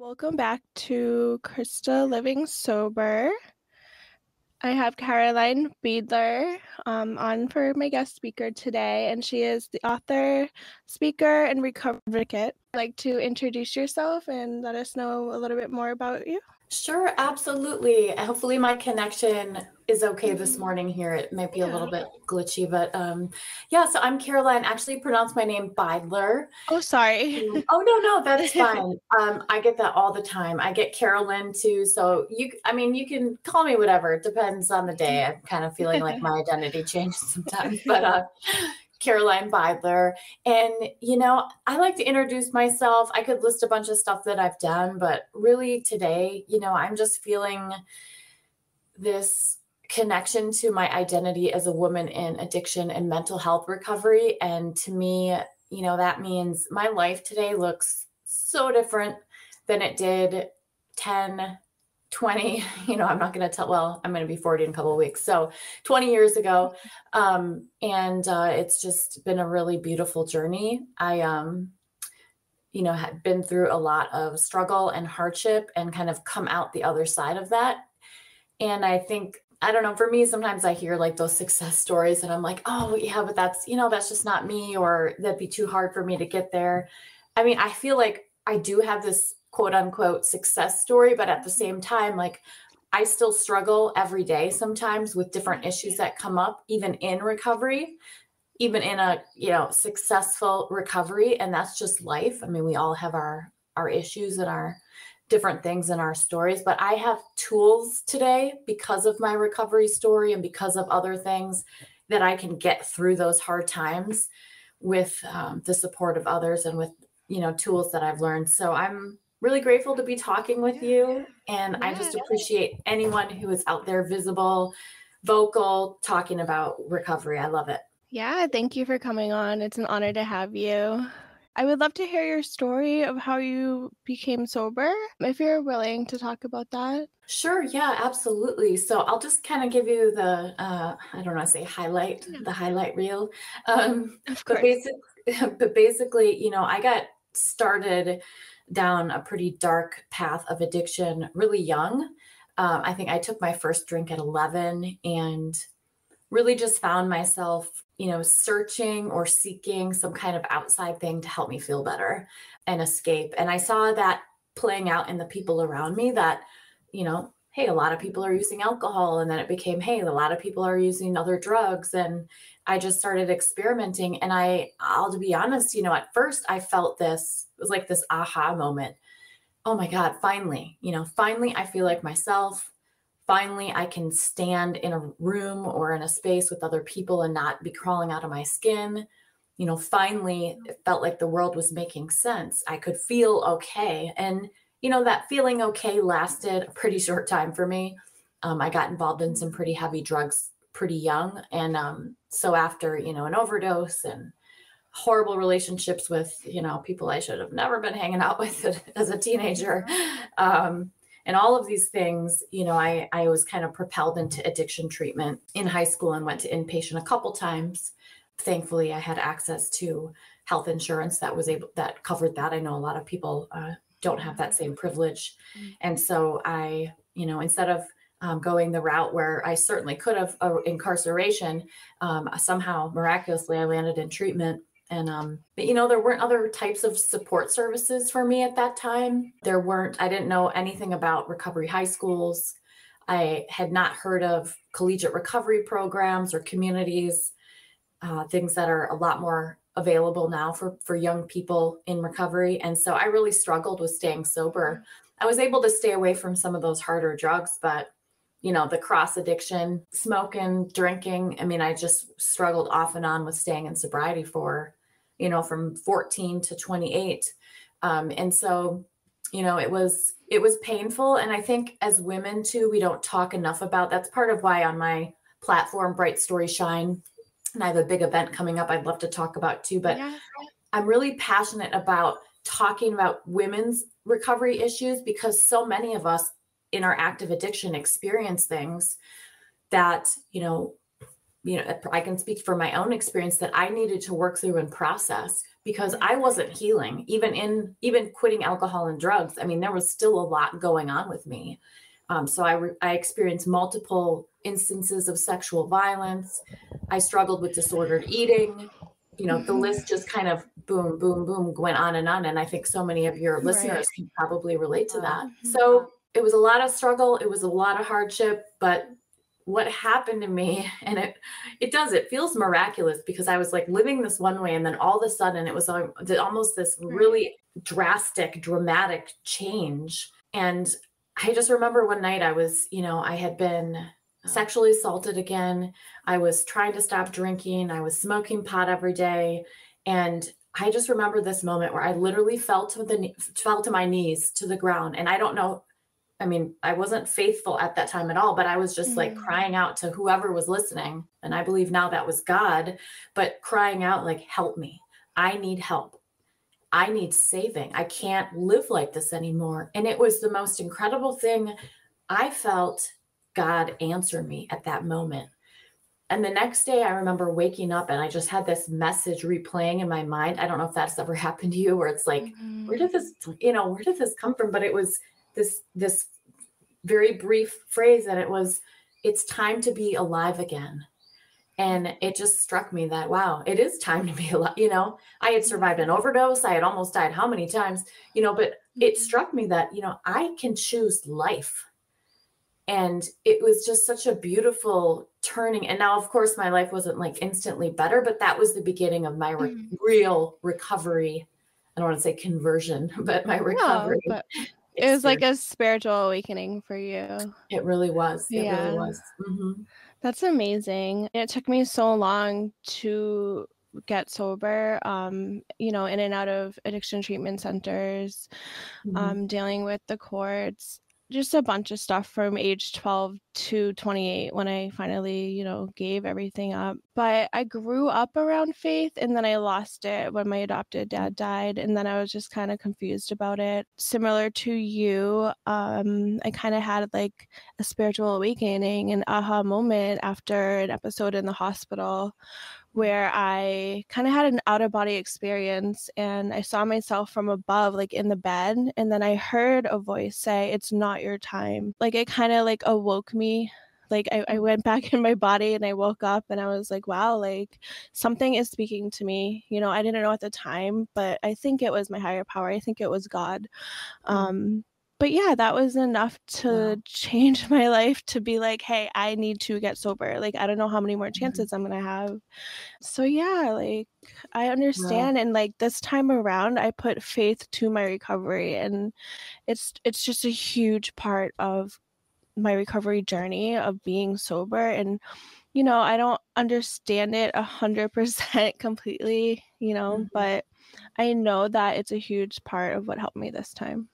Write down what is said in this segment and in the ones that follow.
Welcome back to Christa Living Sober. I have Caroline Beadler um, on for my guest speaker today, and she is the author, speaker, and recovery advocate. I'd like to introduce yourself and let us know a little bit more about you. Sure, absolutely. Hopefully, my connection is okay this mm-hmm. morning here. It might be yeah. a little bit glitchy, but um, yeah. So I'm Caroline. Actually, pronounce my name Beidler. Oh, sorry. oh no, no, that's fine. um, I get that all the time. I get Carolyn too. So you, I mean, you can call me whatever. It depends on the day. I'm kind of feeling like my identity changes sometimes, but uh, Caroline Beidler. And, you know, I like to introduce myself. I could list a bunch of stuff that I've done, but really today, you know, I'm just feeling this connection to my identity as a woman in addiction and mental health recovery. And to me, you know, that means my life today looks so different than it did 10, 20 you know i'm not going to tell well i'm going to be 40 in a couple of weeks. So 20 years ago um and uh it's just been a really beautiful journey. I um you know had been through a lot of struggle and hardship and kind of come out the other side of that. And i think i don't know for me sometimes i hear like those success stories and i'm like oh yeah but that's you know that's just not me or that'd be too hard for me to get there. I mean i feel like i do have this quote unquote success story, but at the mm-hmm. same time, like I still struggle every day sometimes with different mm-hmm. issues that come up, even in recovery, even in a you know successful recovery, and that's just life. I mean, we all have our our issues and our different things in our stories, but I have tools today because of my recovery story and because of other things that I can get through those hard times with um, the support of others and with you know tools that I've learned. So I'm really grateful to be talking with you. And yeah. I just appreciate anyone who is out there visible, vocal, talking about recovery. I love it. Yeah, thank you for coming on. It's an honor to have you. I would love to hear your story of how you became sober, if you're willing to talk about that. Sure, yeah, absolutely. So I'll just kind of give you the, uh, I don't know, say highlight, yeah. the highlight reel. Um. But, basic, but basically, you know, I got started down a pretty dark path of addiction really young. Um, I think I took my first drink at 11 and really just found myself, you know, searching or seeking some kind of outside thing to help me feel better and escape. And I saw that playing out in the people around me that, you know, hey, a lot of people are using alcohol. And then it became, hey, a lot of people are using other drugs. And I just started experimenting. And I, I'll to be honest, you know, at first I felt this, it was like this aha moment. Oh my God, finally, you know, finally I feel like myself. Finally, I can stand in a room or in a space with other people and not be crawling out of my skin. You know, finally, it felt like the world was making sense. I could feel okay. And you know, that feeling okay lasted a pretty short time for me. Um, I got involved in some pretty heavy drugs pretty young. And um, so after, you know, an overdose and horrible relationships with, you know, people I should have never been hanging out with as a teenager. Um, and all of these things, you know, I, I was kind of propelled into addiction treatment in high school and went to inpatient a couple times. Thankfully, I had access to health insurance that was able that covered that. I know a lot of people uh, don't have that same privilege. Mm-hmm. And so I, you know, instead of um, going the route where I certainly could have uh, incarceration, um, somehow miraculously I landed in treatment. And, um, but you know, there weren't other types of support services for me at that time. There weren't, I didn't know anything about recovery high schools. I had not heard of collegiate recovery programs or communities, uh, things that are a lot more available now for for young people in recovery and so i really struggled with staying sober i was able to stay away from some of those harder drugs but you know the cross addiction smoking drinking i mean i just struggled off and on with staying in sobriety for you know from 14 to 28 um, and so you know it was it was painful and i think as women too we don't talk enough about that's part of why on my platform bright story shine and I have a big event coming up I'd love to talk about too. But yeah. I'm really passionate about talking about women's recovery issues because so many of us in our active addiction experience things that, you know, you know, I can speak for my own experience that I needed to work through and process because I wasn't healing, even in even quitting alcohol and drugs. I mean, there was still a lot going on with me. Um, so I, re- I experienced multiple instances of sexual violence. I struggled with disordered eating. You know, the list just kind of boom, boom, boom went on and on. And I think so many of your listeners right. can probably relate to that. Mm-hmm. So it was a lot of struggle. It was a lot of hardship, but what happened to me and it it does it feels miraculous because i was like living this one way and then all of a sudden it was uh, almost this hmm. really drastic dramatic change. And i just remember one night i was you know i had been uh-huh. sexually assaulted again. I was trying to stop drinking. I was smoking pot every day. And i just remember this moment where i literally fell to the fell to my knees to the ground and i don't know I mean, I wasn't faithful at that time at all, but I was just mm-hmm. like crying out to whoever was listening. And I believe now that was God, but crying out, like, help me. I need help. I need saving. I can't live like this anymore. And it was the most incredible thing. I felt God answer me at that moment. And the next day, I remember waking up and I just had this message replaying in my mind. I don't know if that's ever happened to you, where it's like, mm-hmm. where did this, you know, where did this come from? But it was this this very brief phrase that it was it's time to be alive again. And it just struck me that wow it is time to be alive you know? I had survived an overdose. I had almost died how many times you know? But it mm-hmm. struck me that you know i can choose life. And it was just such a beautiful turning. And now of course my life wasn't like instantly better but that was the beginning of my re- mm-hmm. real recovery. I don't want to say conversion but my recovery. but it was like a spiritual awakening for you. It really was. It yeah. really was. Mm-hmm. That's amazing. It took me so long to get sober um you know in and out of addiction treatment centers mm-hmm. um dealing with the courts just a bunch of stuff from age 12 to 28 when I finally, you know, gave everything up. But I grew up around faith and then I lost it when my adopted dad died. And then I was just kind of confused about it. Similar to you, um, I kind of had like a spiritual awakening, an aha moment after an episode in the hospital where I kind of had an out of body experience and I saw myself from above, like in the bed. And then I heard a voice say, It's not your time. Like it kind of like awoke me. Like I, I went back in my body and I woke up and I was like, wow, like something is speaking to me. You know, I didn't know at the time, but I think it was my higher power. I think it was God. Mm. Um, but yeah, that was enough to wow. change my life to be like, hey, I need to get sober. Like, I don't know how many more mm-hmm. chances mm-hmm. I'm going to have. So, yeah, like, I understand. Wow. And like this time around, I put faith to my recovery. And it's, it's just a huge part of my recovery journey of being sober. And, you know, I don't understand it a hundred percent completely, you know, mm-hmm. but I know that it's a huge part of what helped me this time.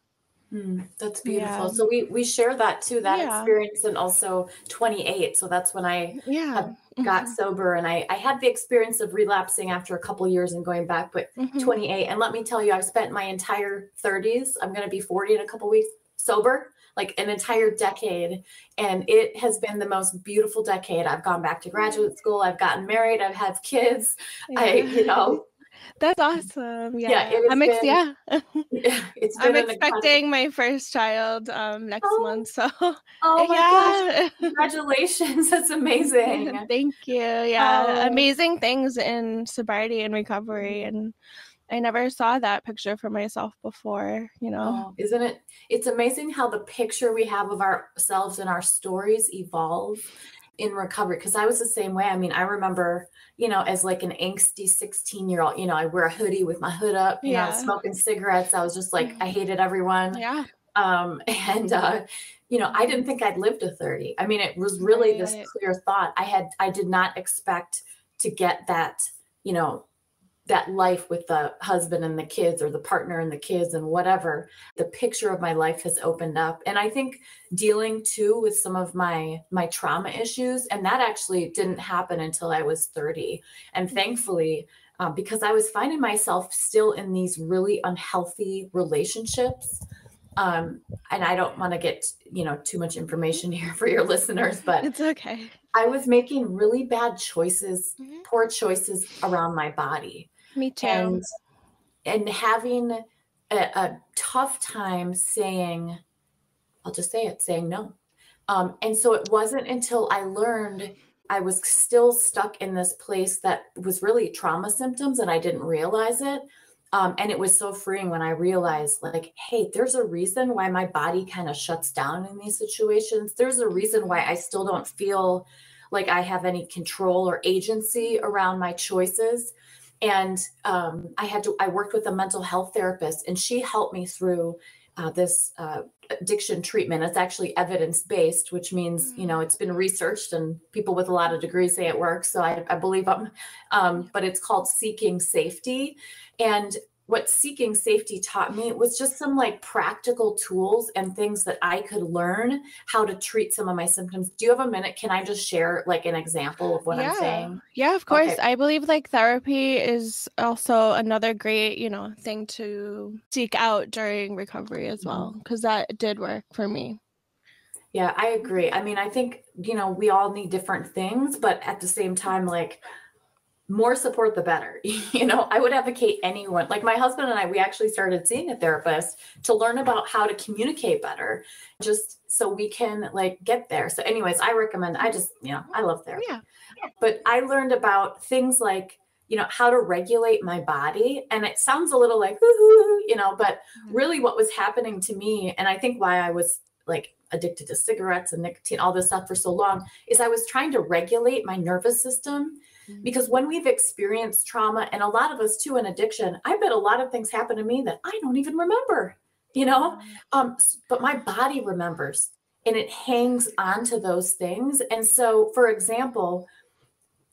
Mm, that's beautiful. Yeah. So we we share that too, that yeah. experience, and also 28. So that's when I yeah got mm-hmm. sober, and I I had the experience of relapsing after a couple years and going back, but mm-hmm. 28. And let me tell you, I've spent my entire 30s. I'm going to be 40 in a couple weeks sober like an entire decade and it has been the most beautiful decade i've gone back to graduate school i've gotten married i've had kids i you know That's awesome. Yeah. yeah I'm ex- been, yeah. it's I'm expecting my first child um next oh, month. So oh my yeah. gosh. Congratulations. That's amazing. Thank you. Yeah. Um, amazing things in sobriety and recovery. Mm-hmm. And I never saw that picture for myself before, you know. Oh, isn't it? It's amazing how the picture we have of ourselves and our stories evolve in recovery because I was the same way. I mean, I remember, you know, as like an angsty 16 year old, you know, I wear a hoodie with my hood up, you yeah. know, smoking cigarettes. I was just like, I mm-hmm. hated everyone. Yeah. Um, and, uh, you know, I didn't think I'd live to 30. I mean, it was really right. this clear thought. I had, I did not expect to get that, you know, that life with the husband and the kids or the partner and the kids and whatever the picture of my life has opened up and i think dealing too with some of my my trauma issues and that actually didn't happen until i was 30 and mm-hmm. thankfully um, because i was finding myself still in these really unhealthy relationships um, and i don't want to get you know too much information here for your listeners but it's okay I was making really bad choices, mm-hmm. poor choices around my body. Me too. And, and having a, a tough time saying, I'll just say it, saying no. Um, and so it wasn't until I learned I was still stuck in this place that was really trauma symptoms and I didn't realize it. Um, and it was so freeing when I realized, like, hey, there's a reason why my body kind of shuts down in these situations. There's a reason why I still don't feel like I have any control or agency around my choices. And um, I had to, I worked with a mental health therapist, and she helped me through uh, this uh, addiction treatment. It's actually evidence based, which means you know it's been researched and people with a lot of degrees say it works. So I, I believe them. Um, but it's called Seeking Safety, and what seeking safety taught me was just some like practical tools and things that I could learn how to treat some of my symptoms. Do you have a minute? Can I just share like an example of what yeah. I'm saying? Yeah, of course. Okay. I believe like therapy is also another great, you know, thing to seek out during recovery as well, because mm-hmm. that did work for me. Yeah, I agree. I mean, I think, you know, we all need different things, but at the same time, like, more support the better you know i would advocate anyone like my husband and i we actually started seeing a therapist to learn about how to communicate better just so we can like get there so anyways i recommend i just you know i love therapy yeah. but i learned about things like you know how to regulate my body and it sounds a little like you know but mm-hmm. really what was happening to me and i think why i was like addicted to cigarettes and nicotine all this stuff for so long is i was trying to regulate my nervous system. Because when we've experienced trauma, and a lot of us too in addiction, I bet a lot of things happen to me that I don't even remember, you know? Um, but my body remembers and it hangs on to those things. And so, for example,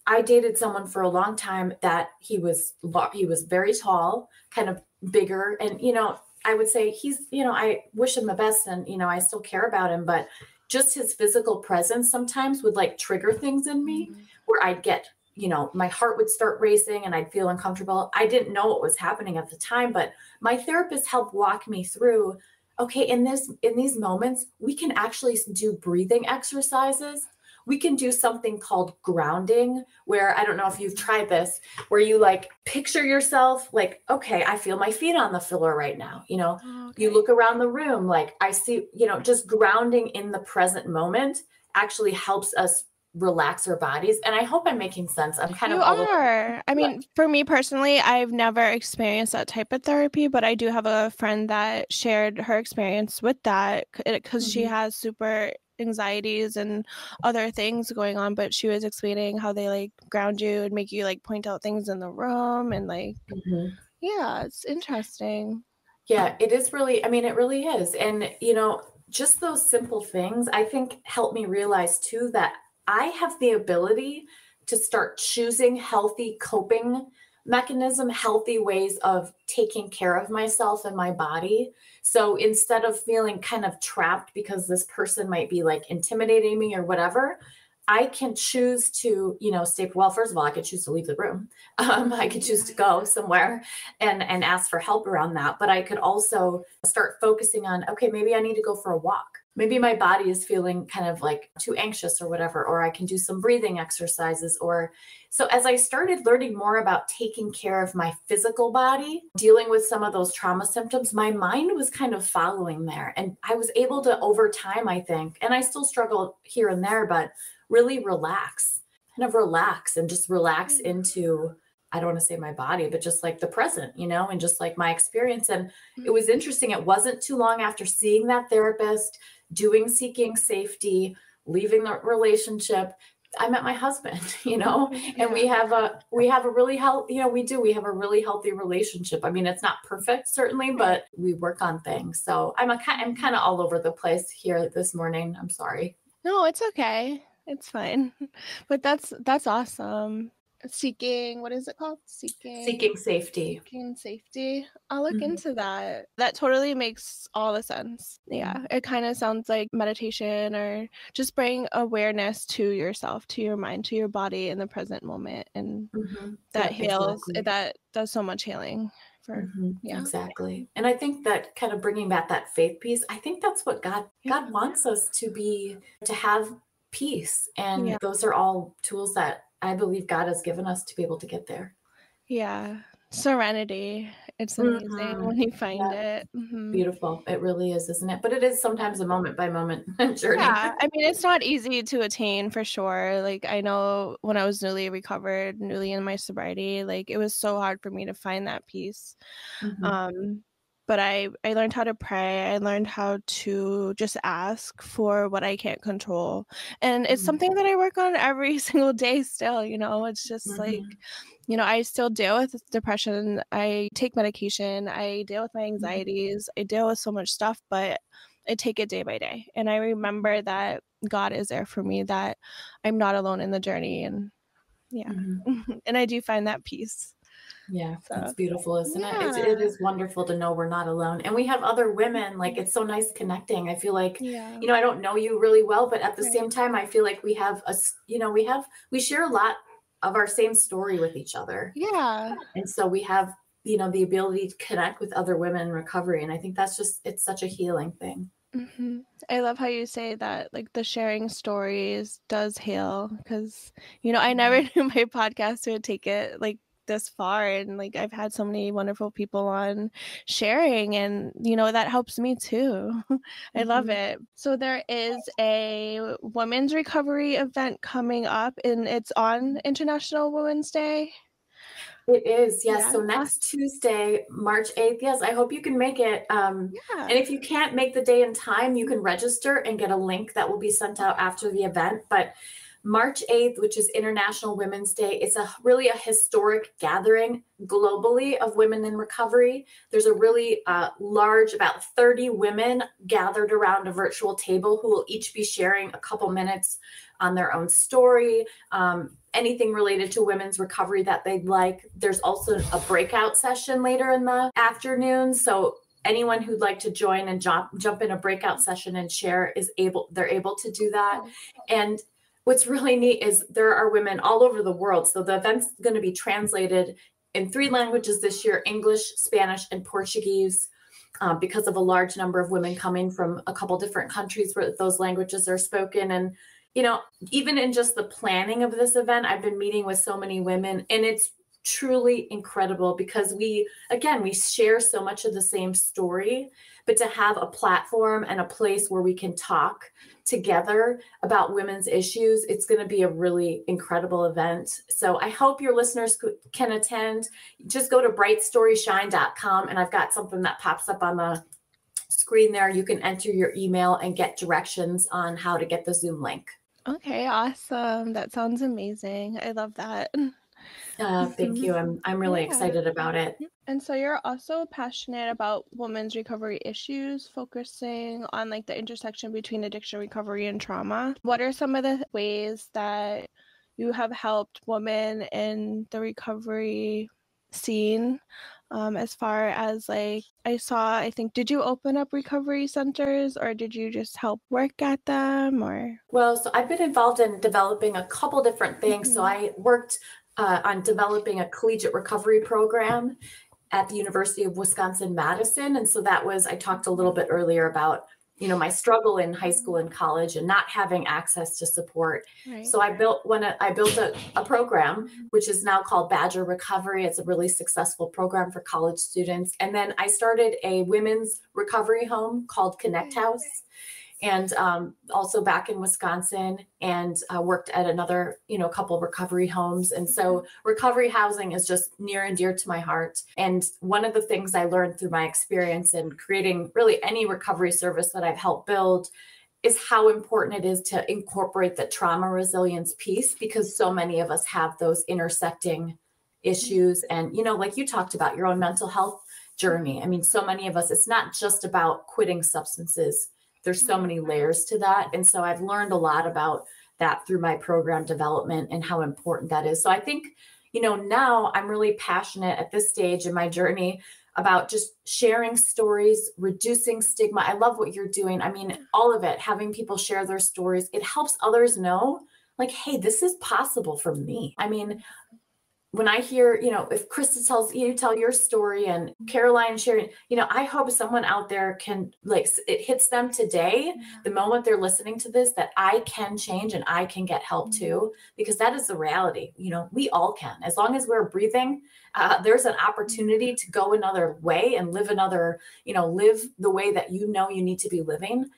I dated someone for a long time that he was he was very tall, kind of bigger, and you know, I would say he's, you know, I wish him the best and you know, I still care about him, but just his physical presence sometimes would like trigger things in me mm-hmm. where I'd get you know, my heart would start racing and I'd feel uncomfortable. I didn't know what was happening at the time, but my therapist helped walk me through okay, in this in these moments, we can actually do breathing exercises. We can do something called grounding where I don't know if you've tried this where you like picture yourself like okay, I feel my feet on the floor right now, you know. Oh, okay. You look around the room like I see, you know, just grounding in the present moment actually helps us relax our bodies. And I hope I'm making sense. I'm kind you of are. I mean, for me personally, I've never experienced that type of therapy, but I do have a friend that shared her experience with that because mm-hmm. she has super anxieties and other things going on but she was explaining how they like ground you and make you like point out things in the room and like mm-hmm. yeah it's interesting yeah it is really i mean it really is and you know just those simple things i think helped me realize too that I have the ability to start choosing healthy coping mechanism, healthy ways of taking care of myself and my body. So instead of feeling kind of trapped because this person might be like intimidating me or whatever, I can choose to, you know, stay. Well, first of all, I could choose to leave the room. Um, I could choose to go somewhere and and ask for help around that. But I could also start focusing on, okay, maybe I need to go for a walk maybe my body is feeling kind of like too anxious or whatever or i can do some breathing exercises or so as i started learning more about taking care of my physical body dealing with some of those trauma symptoms my mind was kind of following there and i was able to over time i think and i still struggle here and there but really relax kind of relax and just relax mm. into I don't want to say my body, but just like the present, you know, and just like my experience. And it mm. was interesting. It wasn't too long after seeing that therapist, doing seeking safety, leaving the relationship, I met my husband, you know, and we have a we have a really healthy, you know, we do. We have a really healthy relationship. I mean, it's not perfect certainly, but we work on things. So I'm a I'm kind of all over the place here this morning. I'm sorry. No, it's okay. It's fine. But that's that's awesome seeking what is it called seeking seeking safety seeking safety i'll look mm-hmm. into that that totally makes all the sense yeah mm-hmm. it kind of sounds like meditation or just bring awareness to yourself to your mind to your body in the present moment and mm-hmm. that yeah, heals exactly. that does so much healing for mm-hmm. yeah exactly and i think that kind of bringing back that faith piece i think that's what god yeah. god wants us to be to have peace. And yeah. those are all tools that I believe God has given us to be able to get there. Yeah. Serenity. It's amazing mm-hmm. when you find yeah. it. Mm-hmm. Beautiful. It really is, isn't it? But it is sometimes a moment by moment journey. Yeah. I mean, it's not easy to attain for sure. Like, I know when I was newly recovered, newly in my sobriety, like, it was so hard for me to find that peace. Mm-hmm. Um, but I, I learned how to pray. I learned how to just ask for what I can't control. And it's mm-hmm. something that I work on every single day still, you know, it's just mm-hmm. like, you know, I still deal with depression. I take medication. I deal with my mm-hmm. anxieties. I deal with so much stuff, but I take it day by day. And I remember that God is there for me, that I'm not alone in the journey. And yeah, mm-hmm. and I do find that peace. Yeah, so, it's beautiful, isn't yeah. it? It's, it is wonderful to know we're not alone. And we have other women. Like, it's so nice connecting. I feel like, yeah. you know, I don't know you really well, but at the right. same time, I feel like we have a, you know, we have, we share a lot of our same story with each other. Yeah. And so we have, you know, the ability to connect with other women in recovery. And I think that's just, it's such a healing thing. Mm-hmm. I love how you say that, like the sharing stories does heal. Because, you know, I never knew my podcast would take it like this far and like I've had so many wonderful people on sharing and you know that helps me too. I mm-hmm. love it. So there is a women's recovery event coming up and it's on International Women's Day. It is, yes. Yeah. So next Tuesday, March 8th. Yes, I hope you can make it. Um, yeah. And if you can't make the day and time, you can register and get a link that will be sent out after the event. But March 8th, which is International Women's Day, it's a really a historic gathering globally of women in recovery. There's a really uh, large, about 30 women gathered around a virtual table who will each be sharing a couple minutes on their own story, um, anything related to women's recovery that they'd like. There's also a breakout session later in the afternoon. So anyone who'd like to join and jump jump in a breakout session and share is able they're able to do that and what's really neat is there are women all over the world. So the event's going to be translated in three languages this year English, Spanish, and Portuguese. Uh, because of a large number of women coming from a couple different countries where those languages are spoken. And, you know, even in just the planning of this event, I've been meeting with so many women, and it's truly incredible because we, again, we share so much of the same story, but to have a platform and a place where we can talk together about women's issues, it's going to be a really incredible event. So I hope your listeners can attend. Just go to brightstoryshine.com and I've got something that pops up on the screen there. You can enter your email and get directions on how to get the Zoom link. Okay, awesome. That sounds amazing. I love that. Uh, thank you. I'm I'm really yeah. excited about it. And so you're also passionate about women's recovery issues, focusing on like the intersection between addiction recovery and trauma. What are some of the ways that you have helped women in the recovery scene? Um, as far as like I saw, I think did you open up recovery centers or did you just help work at them or? Well, so I've been involved in developing a couple different things. Mm-hmm. So I worked uh, on developing a collegiate recovery program at the University of Wisconsin Madison. And so that was, I talked a little bit earlier about, you know, my struggle in high school and college and not having access to support. Right. So I built when I built a, a program, which is now called Badger Recovery. It's a really successful program for college students. And then I started a women's recovery home called Connect House and um, also back in Wisconsin and uh, worked at another, you know, couple recovery homes. And so recovery housing is just near and dear to my heart. And one of the things I learned through my experience in creating really any recovery service that I've helped build is how important it is to incorporate the trauma resilience piece because so many of us have those intersecting issues. And, you know, like you talked about your own mental health journey. I mean, so many of us, it's not just about quitting substances there's so many layers to that. And so I've learned a lot about that through my program development and how important that is. So I think, you know, now I'm really passionate at this stage in my journey about just sharing stories, reducing stigma. I love what you're doing. I mean, all of it, having people share their stories, it helps others know like, hey, this is possible for me. I mean, when I hear, you know, if Christa tells you tell your story and Caroline sharing, you know, I hope someone out there can like it hits them today, the moment they're listening to this, that I can change and I can get help mm-hmm. too, because that is the reality. You know, we all can, as long as we're breathing. Uh, there's an opportunity to go another way and live another, you know, live the way that you know you need to be living.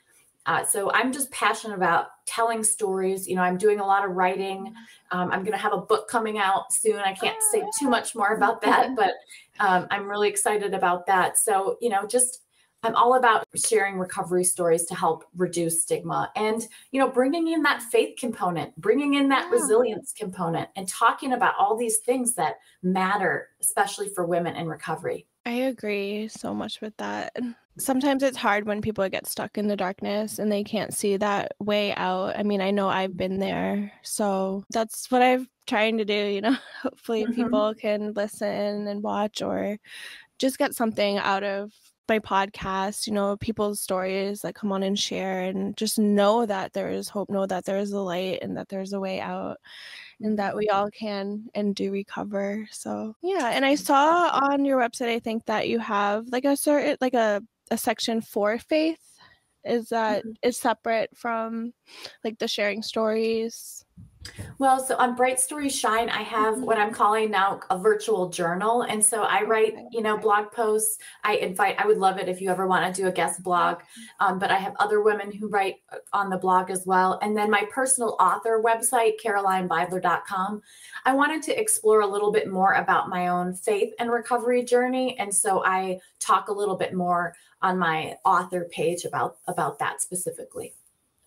Uh, so I'm just passionate about telling stories. You know, I'm doing a lot of writing. Um, I'm going to have a book coming out soon. I can't say too much more about that, but um, I'm really excited about that. So, you know, just I'm all about sharing recovery stories to help reduce stigma and, you know, bringing in that faith component, bringing in that yeah. resilience component, and talking about all these things that matter, especially for women in recovery. I agree so much with that sometimes it's hard when people get stuck in the darkness and they can't see that way out. I mean, I know I've been there. So that's what I'm trying to do, you know. Hopefully mm-hmm. people can listen and watch or just get something out of my podcast, you know, people's stories that come on and share and just know that there is hope, know that there is a light and that there's a way out and that we all can and do recover. So, yeah. And I saw on your website, I think that you have like a certain, like a a section for faith is that mm-hmm. is separate from like the sharing stories well, so on Bright Stories Shine, I have mm-hmm. what I'm calling now a virtual journal. And so I write, you know, blog posts. I invite, I would love it if you ever want to do a guest blog. Um, but I have other women who write uh, on the blog as well. And then my personal author website, carolinebeidler.com. I wanted to explore a little bit more about my own faith and recovery journey. And so I talk a little bit more on my author page about about that specifically.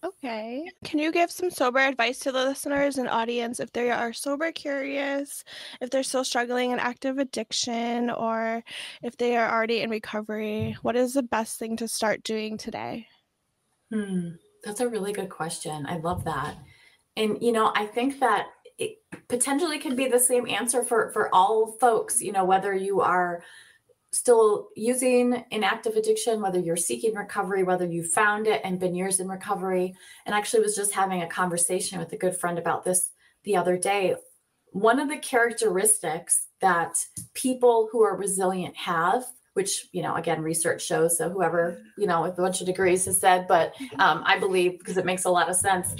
Okay. Can you give some sober advice to the listeners and audience if they are sober curious, if they're still struggling in active addiction, or if they are already in recovery? What is the best thing to start doing today? Hmm, that's a really good question. I love that. And, you know, I think that it potentially could be the same answer for for all folks you know whether you are still using an active addiction, whether you're seeking recovery, whether you found it and been years in recovery. And actually was just having a conversation with a good friend about this the other day. One of the characteristics that people who are resilient have, which, you know, again, research shows, so whoever, you know, with a bunch of degrees has said, but um, I believe because it makes a lot of sense.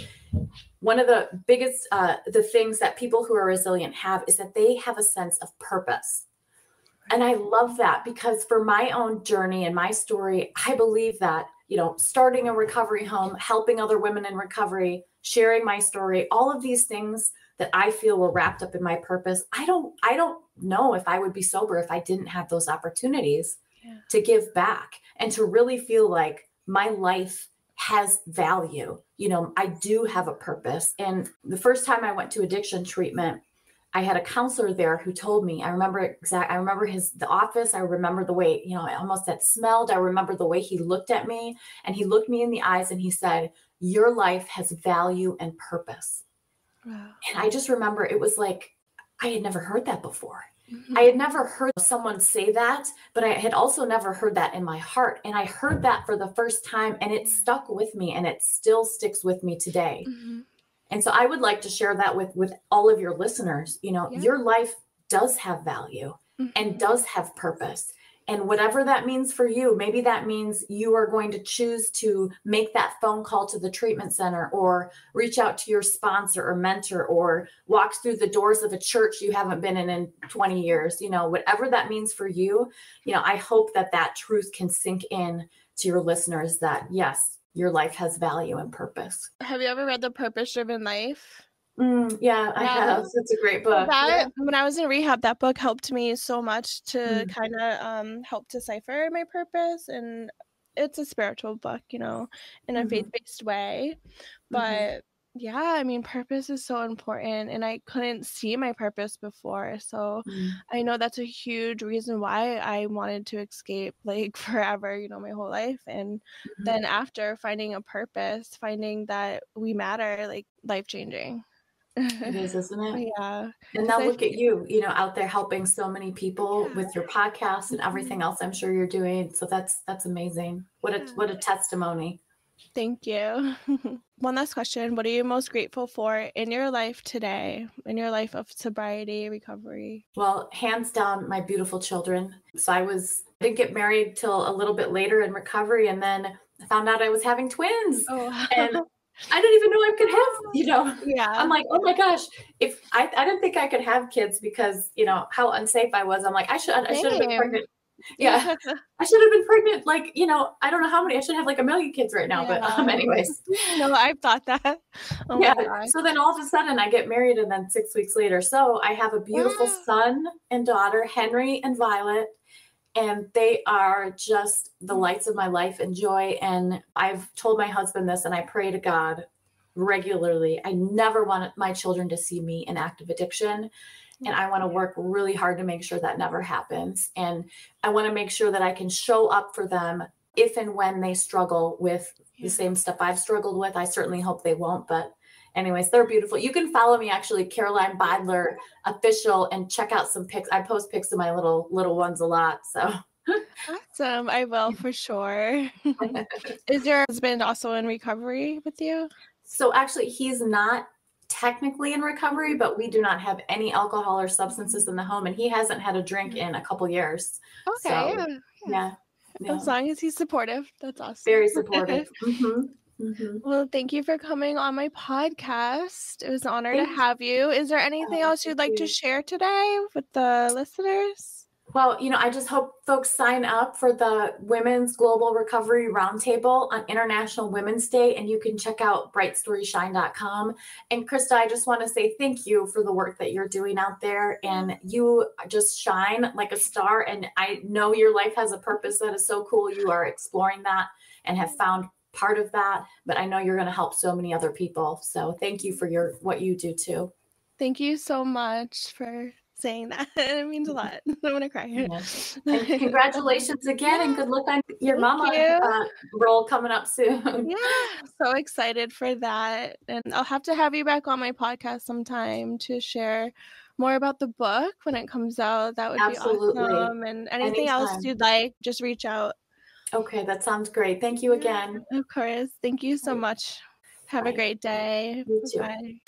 One of the biggest, uh, the things that people who are resilient have is that they have a sense of purpose and I love that because for my own journey and my story, I believe that, you know, starting a recovery home, helping other women in recovery, sharing my story, all of these things that I feel were wrapped up in my purpose. I don't I don't know if I would be sober if I didn't have those opportunities yeah. to give back and to really feel like my life has value. You know, I do have a purpose. And the first time I went to addiction treatment, I had a counselor there who told me, I remember exact, I remember his, the office. I remember the way, you know, I almost that smelled. I remember the way he looked at me and he looked me in the eyes and he said, your life has value and purpose. Wow. And I just remember it was like, I had never heard that before. Mm-hmm. I had never heard someone say that, but I had also never heard that in my heart. And I heard that for the first time and it stuck with me and it still sticks with me today. Mm-hmm. And so I would like to share that with with all of your listeners. You know, yeah. your life does have value mm-hmm. and does have purpose. And whatever that means for you, maybe that means you are going to choose to make that phone call to the treatment center or reach out to your sponsor or mentor or walk through the doors of a church you haven't been in in 20 years. You know, whatever that means for you, you know, I hope that that truth can sink in to your listeners that yes, your life has value and purpose. Have you ever read The Purpose Driven Life? Mm, yeah, I have. It's a great book. That, yeah. When I was in rehab, that book helped me so much to mm. kind of um, help decipher my purpose. And it's a spiritual book, you know, in a mm-hmm. faith based way. But mm-hmm yeah, I mean, purpose is so important, and I couldn't see my purpose before. So mm. I know that's a huge reason why I wanted to escape like forever, you know, my whole life. And mm-hmm. then after finding a purpose, finding that we matter, like life changing. It is, isn't it? yeah. And now look at you, you know, out there helping so many people yeah. with your podcast and everything mm-hmm. else I'm sure you're doing. So that's that's amazing. What a what a testimony. Thank you. One last question. What are you most grateful for in your life today, in your life of sobriety, recovery? Well, hands down, my beautiful children. So I was, I didn't get married till a little bit later in recovery. And then I found out I was having twins. Oh. and I didn't even know I could have, you know. Yeah. I'm like, oh my gosh, if I, I didn't think I could have kids because, you know, how unsafe I was. I'm like, I should I should have been pregnant yeah. I should have been pregnant like you know i don't know how many i should have like a million kids right now yeah. but um anyways. No i've thought that. Oh yeah so then all of a sudden i get married and then six weeks later so i have a beautiful son and daughter henry and violet and they are just the lights of my life and joy and i've told my husband this and i pray to god regularly. I never want my children to see me in active addiction and I want to work really hard to make sure that never happens. And I want to make sure that I can show up for them if and when they struggle with the same stuff I've struggled with. I certainly hope they won't, but anyways, they're beautiful. You can follow me actually, Caroline Beidler official, and check out some pics. I post pics of my little little ones a lot. So awesome. I will for sure. Is your husband also in recovery with you? So actually he's not technically in recovery, but we do not have any alcohol or substances in the home, and he hasn't had a drink in a couple years. Okay. So, yeah. yeah. As long as he's supportive, that's awesome. Very supportive. mm-hmm. Mm-hmm. Well, thank you for coming on my podcast. It was an honor to have you. Is there anything oh, else you'd like you. to share today with the listeners? Well, you know, I just hope folks sign up for the Women's Global Recovery Roundtable on International Women's Day, and you can check out brightstoryshine.com. And Christa, I just want to say thank you for the work that you're doing out there. And you just shine like a star. And I know your life has a purpose that is so cool. You are exploring that and have found part of that. But I know you're going to help so many other people. So thank you for your what you do too. Thank you so much for saying that. it means a lot. I'm gonna cry. Yes. congratulations again, and good luck on your Thank mama you. uh, role coming up soon. Yeah, so excited for that, and I'll have to have you back on my podcast sometime to share more about the book when it comes out. That would Absolutely. be awesome. And anything Anytime. else you'd like, just reach out. Okay, that sounds great. Thank you again. Of course. Thank you so much. Have Bye. a great day. You Bye.